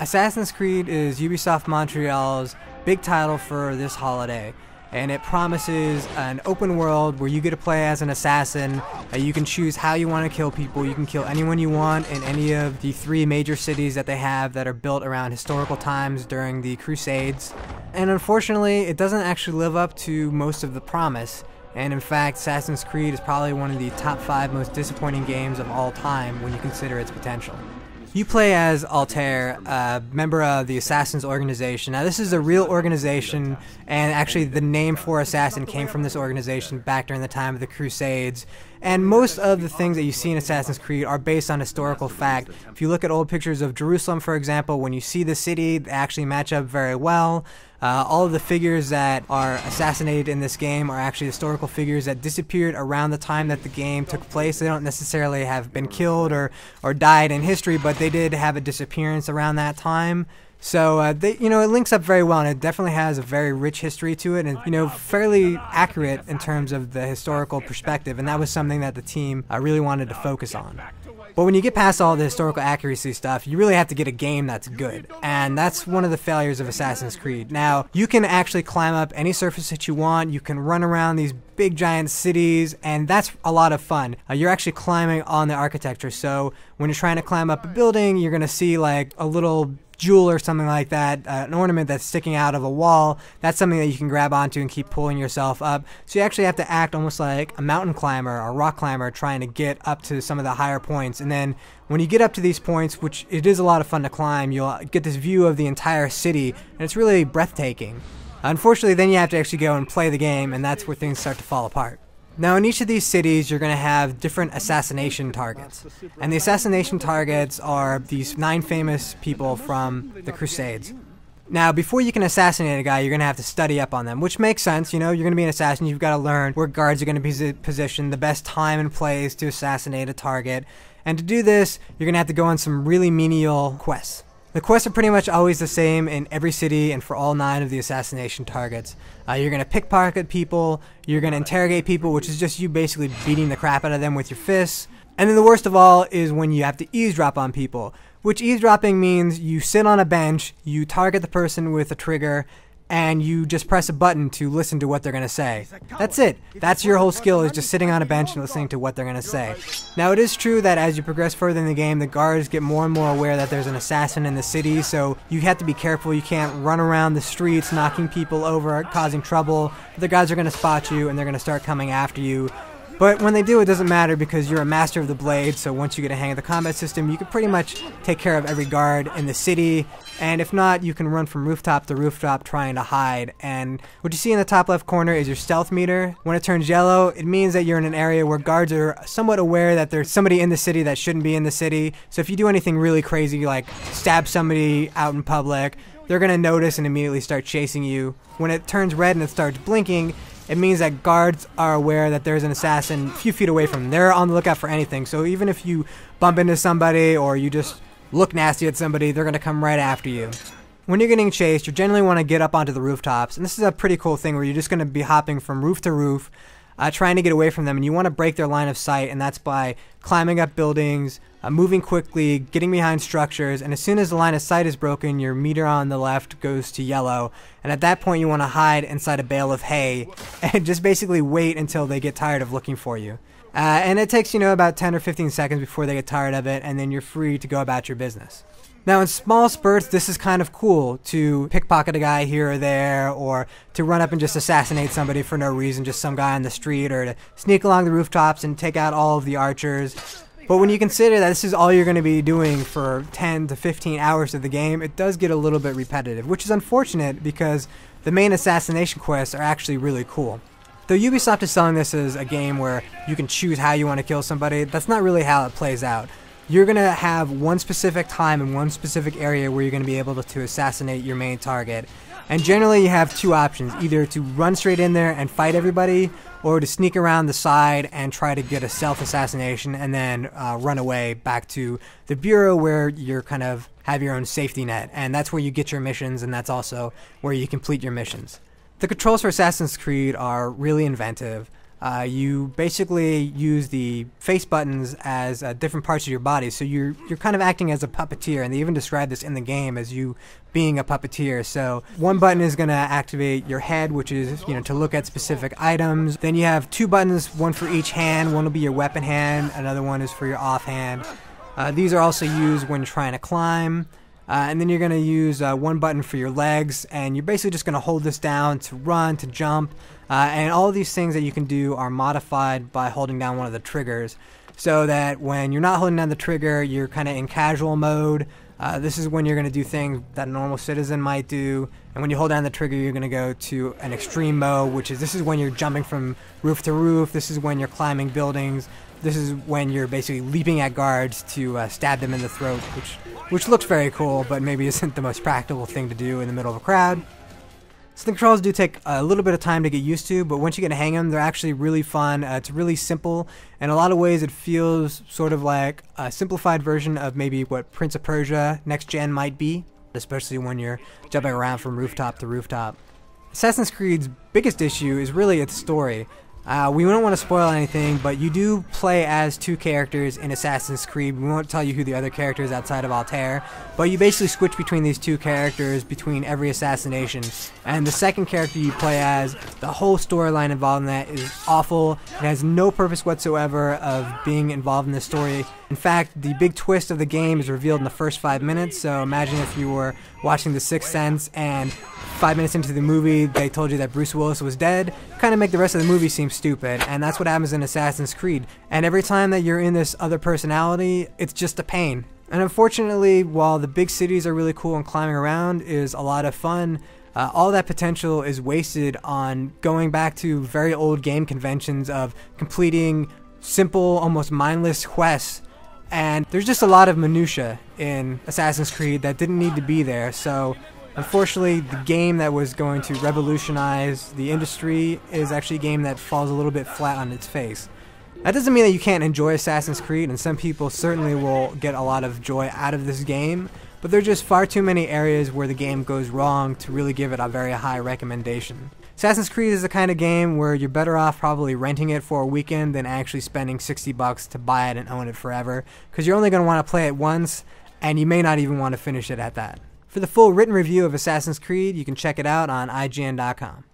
Assassin's Creed is Ubisoft Montreal's big title for this holiday, and it promises an open world where you get to play as an assassin. You can choose how you want to kill people. You can kill anyone you want in any of the three major cities that they have that are built around historical times during the Crusades. And unfortunately, it doesn't actually live up to most of the promise. And in fact, Assassin's Creed is probably one of the top five most disappointing games of all time when you consider its potential. You play as Altair, a member of the Assassins organization. Now, this is a real organization, and actually, the name for Assassin came from this organization back during the time of the Crusades. And most of the things that you see in Assassin's Creed are based on historical fact. If you look at old pictures of Jerusalem, for example, when you see the city, they actually match up very well. Uh, all of the figures that are assassinated in this game are actually historical figures that disappeared around the time that the game took place. They don't necessarily have been killed or, or died in history, but they did have a disappearance around that time. So uh, they, you know, it links up very well, and it definitely has a very rich history to it, and you know, fairly accurate in terms of the historical perspective. And that was something that the team uh, really wanted to focus on. But when you get past all the historical accuracy stuff, you really have to get a game that's good. And that's one of the failures of Assassin's Creed. Now, you can actually climb up any surface that you want, you can run around these big giant cities, and that's a lot of fun. Uh, you're actually climbing on the architecture, so when you're trying to climb up a building, you're going to see like a little jewel or something like that, uh, an ornament that's sticking out of a wall, that's something that you can grab onto and keep pulling yourself up. So you actually have to act almost like a mountain climber or rock climber trying to get up to some of the higher points. And then when you get up to these points, which it is a lot of fun to climb, you'll get this view of the entire city, and it's really breathtaking. Unfortunately, then you have to actually go and play the game, and that's where things start to fall apart. Now, in each of these cities, you're going to have different assassination targets. And the assassination targets are these nine famous people from the Crusades. Now, before you can assassinate a guy, you're going to have to study up on them, which makes sense. You know, you're going to be an assassin. You've got to learn where guards are going to be positioned, the best time and place to assassinate a target. And to do this, you're going to have to go on some really menial quests. The quests are pretty much always the same in every city and for all nine of the assassination targets. Uh, you're going to pickpocket people, you're going to interrogate people, which is just you basically beating the crap out of them with your fists. And then the worst of all is when you have to eavesdrop on people, which eavesdropping means you sit on a bench, you target the person with a trigger, and you just press a button to listen to what they're going to say. That's it. That's your whole skill is just sitting on a bench and listening to what they're going to say. Now it is true that as you progress further in the game, the guards get more and more aware that there's an assassin in the city, so you have to be careful. You can't run around the streets knocking people over, causing trouble. The guards are going to spot you and they're going to start coming after you. But when they do, it doesn't matter because you're a master of the blade, so once you get a hang of the combat system, you can pretty much take care of every guard in the city, and if not, you can run from rooftop to rooftop trying to hide. And what you see in the top left corner is your stealth meter. When it turns yellow, it means that you're in an area where guards are somewhat aware that there's somebody in the city that shouldn't be in the city. So if you do anything really crazy, like stab somebody out in public, they're to notice and immediately start chasing you. When it turns red and it starts blinking, it means that guards are aware that there's an assassin a few feet away from them. They're on the lookout for anything. So even if you bump into somebody or you just look nasty at somebody, they're going to come right after you. When you're getting chased, you generally want to get up onto the rooftops. And this is a pretty cool thing where you're just going to be hopping from roof to roof, uh, trying to get away from them. And you want to break their line of sight, and that's by climbing up buildings, uh, moving quickly, getting behind structures, and as soon as the line of sight is broken, your meter on the left goes to yellow. And at that point, you want to hide inside a bale of hay and just basically wait until they get tired of looking for you. Uh, and it takes, you know, about 10 or 15 seconds before they get tired of it, and then you're free to go about your business. Now, in small spurts, this is kind of cool to pickpocket a guy here or there, or to run up and just assassinate somebody for no reason, just some guy on the street, or to sneak along the rooftops and take out all of the archers. But when you consider that this is all you're going to be doing for 10 to 15 hours of the game, it does get a little bit repetitive, which is unfortunate because the main assassination quests are actually really cool. Though Ubisoft is selling this as a game where you can choose how you want to kill somebody, that's not really how it plays out. You're going to have one specific time in one specific area where you're going to be able to, to assassinate your main target. And generally you have two options, either to run straight in there and fight everybody, or to sneak around the side and try to get a stealth assassination and then uh, run away back to the bureau where you're kind of have your own safety net and that's where you get your missions and that's also where you complete your missions. The controls for Assassin's Creed are really inventive. Uh, you basically use the face buttons as uh, different parts of your body. So you're you're kind of acting as a puppeteer, and they even describe this in the game as you being a puppeteer. So one button is going to activate your head, which is you know to look at specific items. Then you have two buttons, one for each hand. One will be your weapon hand, another one is for your offhand. Uh, these are also used when trying to climb. Uh, and then you're going to use uh, one button for your legs, and you're basically just going to hold this down to run, to jump, uh, and all these things that you can do are modified by holding down one of the triggers. So that when you're not holding down the trigger, you're kind of in casual mode. Uh, this is when you're going to do things that a normal citizen might do. And when you hold down the trigger, you're going to go to an extreme mode, which is this is when you're jumping from roof to roof. This is when you're climbing buildings. This is when you're basically leaping at guards to uh, stab them in the throat, which which looks very cool, but maybe isn't the most practical thing to do in the middle of a crowd. The controls do take a little bit of time to get used to, but once you get a hang of them, they're actually really fun. Uh, it's really simple. In a lot of ways, it feels sort of like a simplified version of maybe what Prince of Persia Next Gen might be, especially when you're jumping around from rooftop to rooftop. Assassin's Creed's biggest issue is really its story. Uh, we don't want to spoil anything, but you do play as two characters in Assassin's Creed. We won't tell you who the other character is outside of Altair, but you basically switch between these two characters between every assassination. And the second character you play as, the whole storyline involved in that is awful. It has no purpose whatsoever of being involved in the story. In fact, the big twist of the game is revealed in the first five minutes, so imagine if you were watching The Sixth Sense and five minutes into the movie, they told you that Bruce Willis was dead, kind of make the rest of the movie stupid. And that's what happens in Assassin's Creed. And every time that you're in this other personality, it's just a pain. And unfortunately, while the big cities are really cool and climbing around is a lot of fun, uh, all that potential is wasted on going back to very old game conventions of completing simple, almost mindless quests. And there's just a lot of minutia in Assassin's Creed that didn't need to be there. So Unfortunately, the game that was going to revolutionize the industry is actually a game that falls a little bit flat on its face. That doesn't mean that you can't enjoy Assassin's Creed, and some people certainly will get a lot of joy out of this game, but there are just far too many areas where the game goes wrong to really give it a very high recommendation. Assassin's Creed is the kind of game where you're better off probably renting it for a weekend than actually spending 60 bucks to buy it and own it forever, because you're only going to want to play it once, and you may not even want to finish it at that. For the full written review of Assassin's Creed, you can check it out on IGN.com.